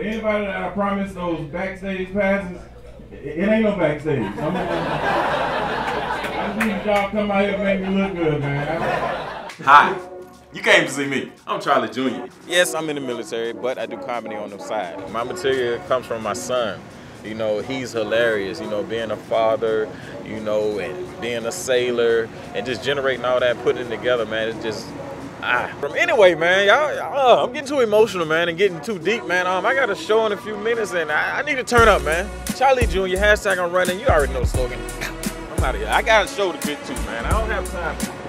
Anybody that I promise those backstage passes, it, it ain't no backstage. I'm just, I just need y'all to come out here and make me look good, man. Hi. You came to see me. I'm Chalee Jr. Yes, I'm in the military, but I do comedy on the side. My material comes from my son. You know, he's hilarious. You know, being a father, you know, and being a sailor, and just generating all that, putting it together, man. It's just ah. From anyway, man, y'all, y'all, uh, I'm getting too emotional, man, and getting too deep, man. Um, I got a show in a few minutes, and I, I need to turn up, man. Chalee Jr. Hashtag I'm running. You already know the slogan. I'm out of here. I got a show to get to, man. I don't have time.